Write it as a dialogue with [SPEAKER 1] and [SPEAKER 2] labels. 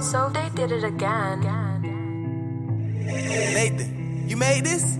[SPEAKER 1] So they did it again.
[SPEAKER 2] Nathan, you made this?